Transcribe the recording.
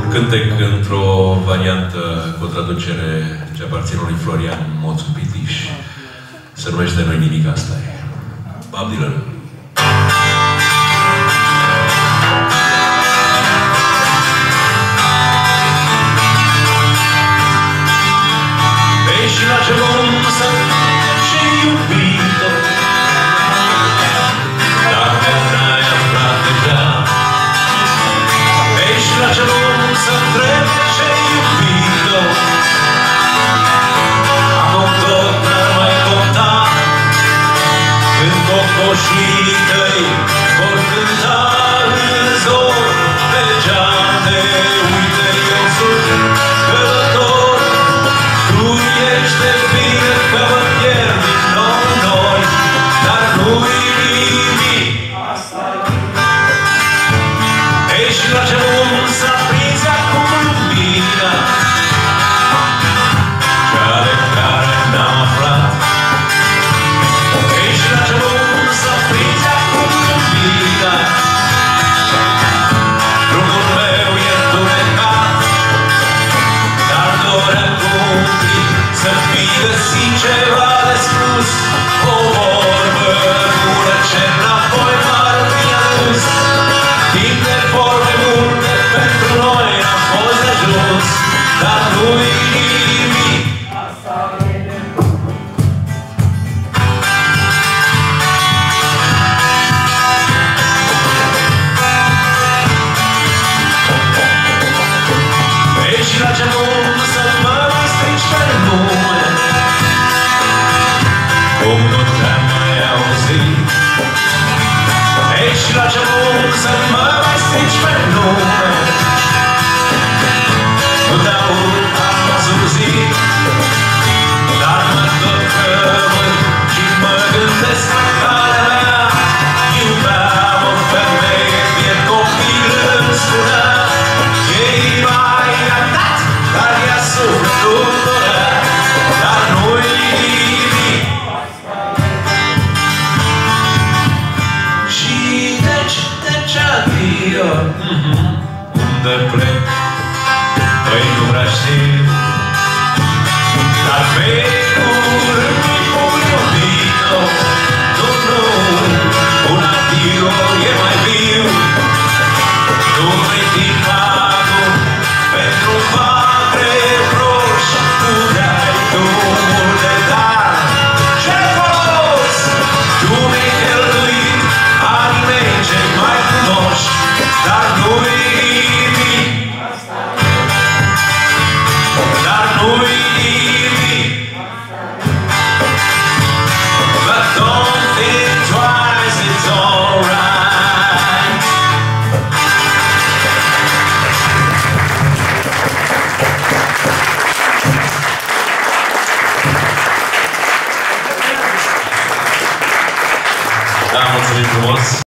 un cântec într-o variantă cu o traducere ce aparține lui Florian Moțu Pitiș. Se numește Noi nimic asta e. Bob Dylan. Ești la ce vom să Cocoșii tăi vor cânta în zor Pe geam de uite eu sunt Ești la ce mult mă mai strici pe nume Unde plec Păi nu vreau știu was.